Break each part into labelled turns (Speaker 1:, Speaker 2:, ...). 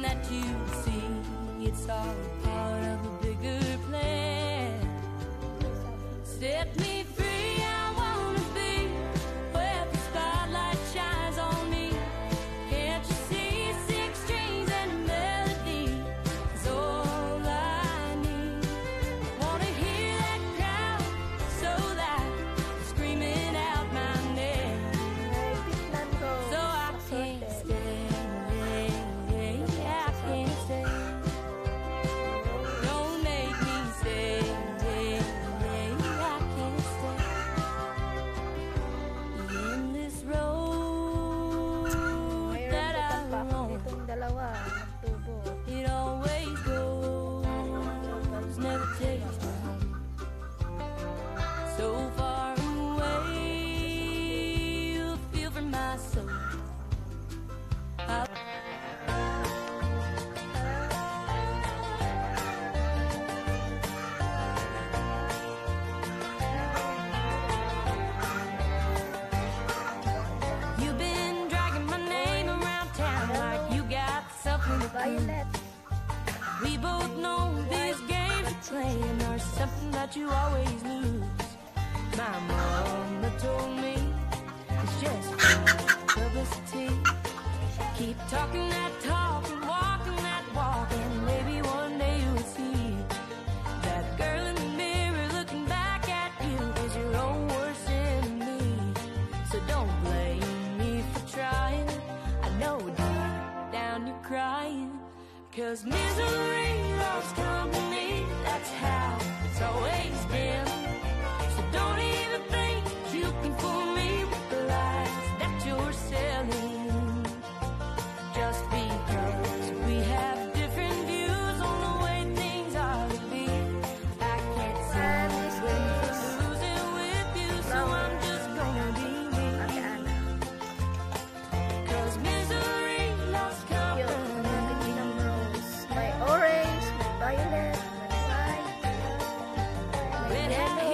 Speaker 1: that you see. It's all part of a bigger plan. Set me
Speaker 2: toilet.
Speaker 1: We both know these games you're playing are something that you always lose. My mama told me it's just publicity. Keep talking that talk. Cause misery Red
Speaker 2: hat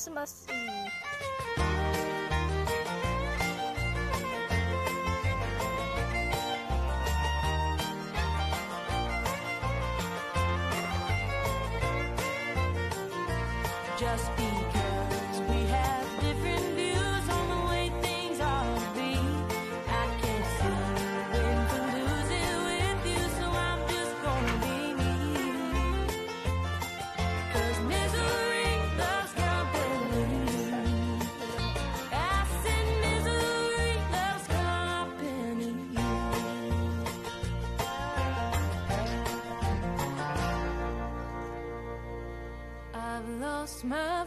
Speaker 2: Christmas Eve.
Speaker 1: Just be my